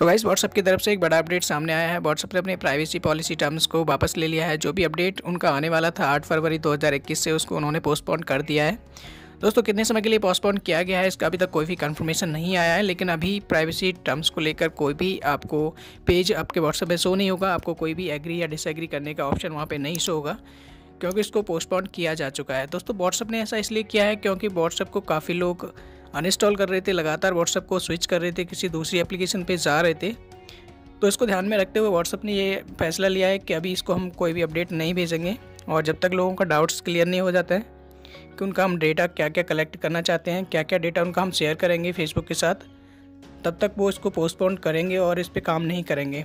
So guys what's up की तरफ़ से एक बड़ा अपडेट सामने आया है। व्हाट्सअप ने अपने प्राइवेसी पॉलिसी टर्म्स को वापस ले लिया है। जो भी अपडेट उनका आने वाला था 8 फरवरी 2021 से, उसको उन्होंने पोस्टपोन कर दिया है। दोस्तों, कितने समय के लिए पोस्टपोन किया गया है, इसका अभी तक कोई भी कंफर्मेशन नहीं आया है। लेकिन अभी प्राइवेसी टर्म्स को लेकर कोई भी आपको पेज आपके व्हाट्सएप में शो नहीं होगा। आपको कोई भी एग्री या डिसएग्री करने का ऑप्शन वहाँ पर नहीं शो होगा, क्योंकि इसको पोस्टपोन किया जा चुका है। दोस्तों व्हाट्सअप ने ऐसा इसलिए किया है क्योंकि व्हाट्सअप को काफ़ी लोग अनइंस्टॉल कर रहे थे, लगातार व्हाट्सअप को स्विच कर रहे थे, किसी दूसरी एप्लीकेशन पे जा रहे थे। तो इसको ध्यान में रखते हुए व्हाट्सअप ने ये फैसला लिया है कि अभी इसको हम कोई भी अपडेट नहीं भेजेंगे और जब तक लोगों का डाउट्स क्लियर नहीं हो जाता है कि उनका हम डेटा क्या क्या कलेक्ट करना चाहते हैं क्या क्या डेटा उनका हम शेयर करेंगे फेसबुक के साथ, तब तक वो इसको पोस्टपोन करेंगे और इस पर काम नहीं करेंगे।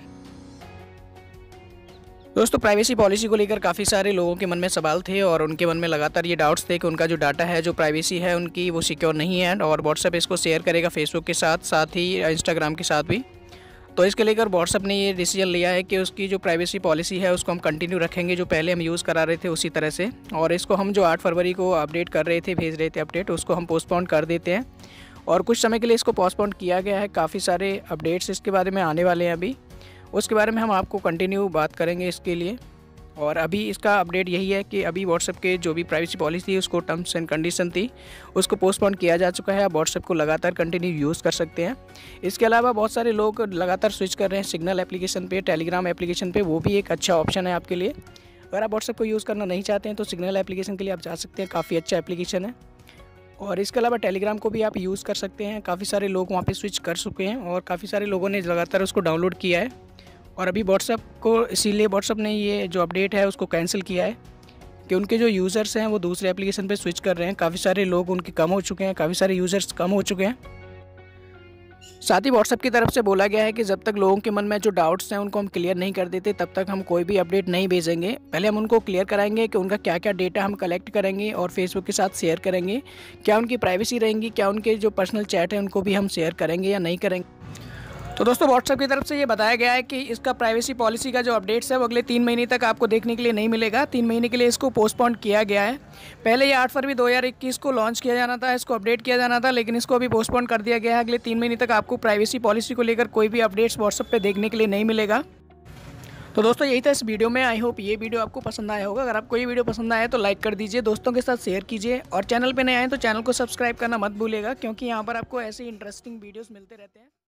दोस्तों प्राइवेसी पॉलिसी को लेकर काफ़ी सारे लोगों के मन में सवाल थे और उनके मन में लगातार ये डाउट्स थे कि उनका जो डाटा है, जो प्राइवेसी है, उनकी वो सिक्योर नहीं है और व्हाट्सएप इसको शेयर करेगा फेसबुक के साथ साथ ही इंस्टाग्राम के साथ भी। तो इसके लेकर व्हाट्सअप ने ये डिसीज़न लिया है कि उसकी जो प्राइवेसी पॉलिसी है, उसको हम कंटिन्यू रखेंगे, जो पहले हम यूज़ करा रहे थे उसी तरह से। और इसको हम जो आठ फरवरी को अपडेट कर रहे थे, भेज रहे थे अपडेट उसको हम पोस्टपोन कर देते हैं। और कुछ समय के लिए इसको पोस्टपोन किया गया है। काफ़ी सारे अपडेट्स इसके बारे में आने वाले हैं अभी। उसके बारे में हम आपको कंटिन्यू बात करेंगे इसके लिए। और अभी इसका अपडेट यही है कि अभी व्हाट्सएप के जो भी प्राइवेसी पॉलिसी थी, उसको टर्म्स एंड कंडीशन थी, उसको पोस्टपोन किया जा चुका है। आप व्हाट्सएप को लगातार कंटिन्यू यूज़ कर सकते हैं। इसके अलावा बहुत सारे लोग लगातार स्विच कर रहे हैं सिग्नल एप्लीकेशन पे टेलीग्राम एप्लीकेशन पे, वो भी एक अच्छा ऑप्शन है आपके लिए। अगर आप व्हाट्सएप को यूज़ करना नहीं चाहते हैं तो सिग्नल एप्लीकेशन के लिए आप जा सकते हैं। काफ़ी अच्छा एप्लीकेशन है। और इसके अलावा टेलीग्राम को भी आप यूज़ कर सकते हैं। काफ़ी सारे लोग वहाँ पे स्विच कर चुके हैं और काफ़ी सारे लोगों ने लगातार उसको डाउनलोड किया है। और अभी व्हाट्सअप को, इसीलिए व्हाट्सअप ने ये जो अपडेट है उसको कैंसिल किया है कि उनके जो यूज़र्स हैं वो दूसरे एप्लीकेशन पर स्विच कर रहे हैं। काफ़ी सारे लोग उनके कम हो चुके हैं, काफ़ी सारे यूज़र्स कम हो चुके हैं। साथ ही व्हाट्सएप की तरफ़ से बोला गया है कि जब तक लोगों के मन में जो डाउट्स हैं, उनको हम क्लियर नहीं कर देते, तब तक हम कोई भी अपडेट नहीं भेजेंगे। पहले हम उनको क्लियर कराएँगे कि उनका क्या क्या डेटा हम कलेक्ट करेंगे और फेसबुक के साथ शेयर करेंगे, क्या उनकी प्राइवेसी रहेंगी, क्या उनके जो पर्सनल चैट है, उनको भी हम शेयर करेंगे या नहीं करेंगे। तो दोस्तों व्हाट्सएप की तरफ़ से ये बताया गया है कि इसका प्राइवेसी पॉलिसी का जो अपडेट्स है, वो अगले तीन महीने तक आपको देखने के लिए नहीं मिलेगा। तीन महीने के लिए इसको पोस्टपोन किया गया है। पहले ये आठ फरवरी दो हज़ार इक्कीस को लॉन्च किया जाना था, इसको अपडेट किया जाना था, लेकिन इसको अभी पोस्टपोन कर दिया गया है। अगले तीन महीने तक आपको प्राइवेसी पॉलिसी को लेकर कोई भी अपडेट्स व्हाट्सअप पर देखने के लिए नहीं मिलेगा। तो दोस्तों, यही था इस वीडियो में। आई होप ये वीडियो आपको पसंद आया होगा। अगर आपको ये वीडियो पसंद आया तो लाइक कर दीजिए, दोस्तों के साथ शेयर कीजिए। और चैनल पर नए आए तो चैनल को सब्सक्राइब करना मत भूलेगा क्योंकि यहाँ पर आपको ऐसे इंटरेस्टिंग वीडियोज़ मिलते रहते हैं।